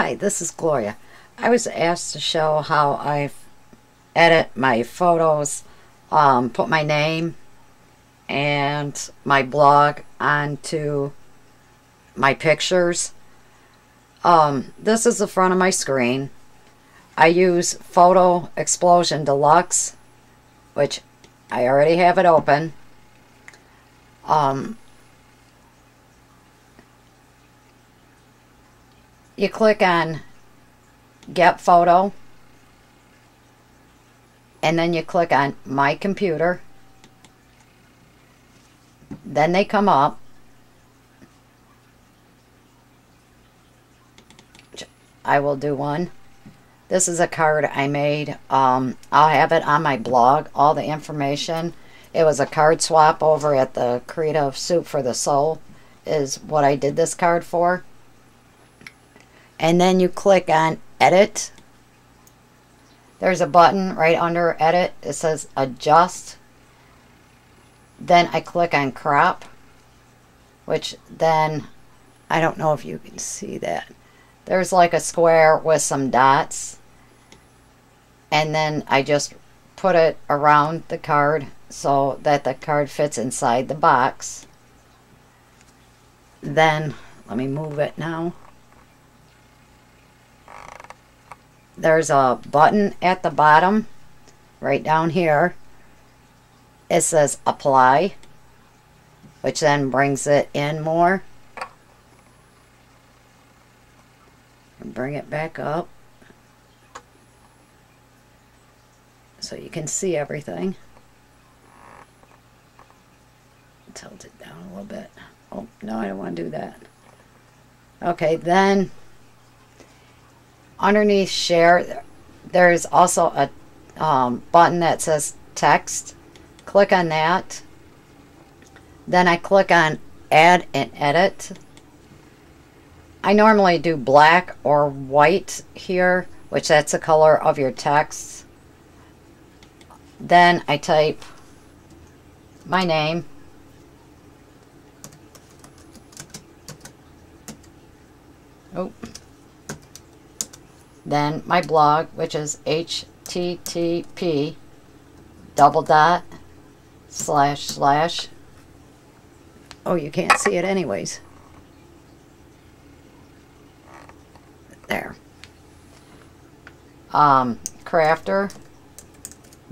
Hi, this is Gloria. I was asked to show how I edit my photos, um, put my name and my blog onto my pictures. Um, this is the front of my screen. I use Photo Explosion Deluxe, which I already have it open. Um, you click on Get Photo, and then you click on My Computer. Then they come up. I will do one. This is a card I made. Um, I'll have it on my blog, all the information. It was a card swap over at the Creative Soup for the Soul is what I did this card for. And then you click on Edit. There's a button right under Edit. It says Adjust. Then I click on Crop, which then, I don't know if you can see that. There's like a square with some dots and then I just put it around the card so that the card fits inside the box. Then, let me move it now. There's a button at the bottom, right down here. It says apply, which then brings it in more. And bring it back up. so you can see everything. Tilt it down a little bit. Oh, no, I don't want to do that. Okay, then underneath share, there's also a um, button that says text. Click on that. Then I click on add and edit. I normally do black or white here, which that's the color of your text. Then I type my name. Oh. Then my blog, which is http double dot slash slash. Oh, you can't see it anyways. There. Um, crafter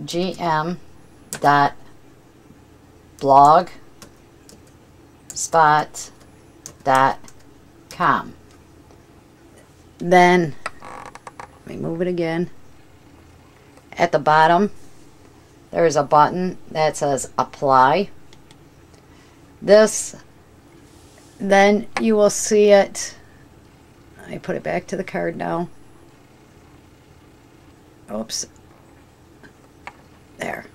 gm dot blog spot dot com then let me move it again at the bottom there's a button that says apply this then you will see it I put it back to the card now oops there.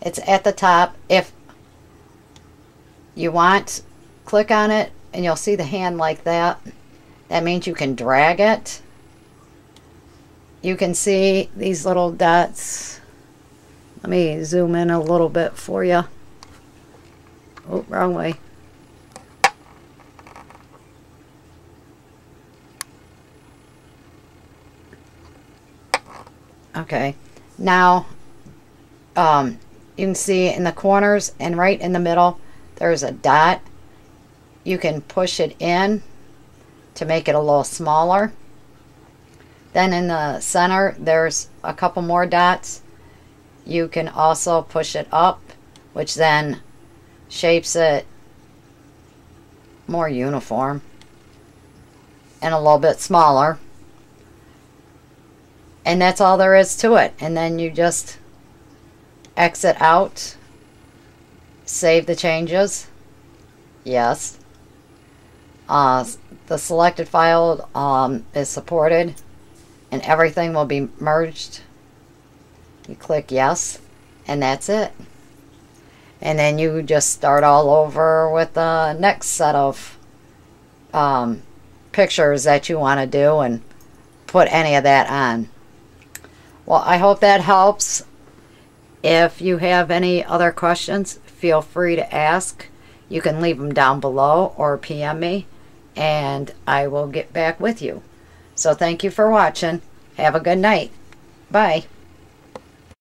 It's at the top. If you want, click on it and you'll see the hand like that. That means you can drag it. You can see these little dots. Let me zoom in a little bit for you. Oh, wrong way. Okay. Now, um, you can see in the corners and right in the middle there's a dot you can push it in to make it a little smaller then in the center there's a couple more dots. You can also push it up which then shapes it more uniform and a little bit smaller. And that's all there is to it. And then you just exit out, save the changes, yes. Uh, the selected file um, is supported and everything will be merged. You click yes and that's it. And then you just start all over with the next set of um, pictures that you want to do and put any of that on. Well, I hope that helps. If you have any other questions, feel free to ask. You can leave them down below or PM me and I will get back with you. So thank you for watching. Have a good night. Bye.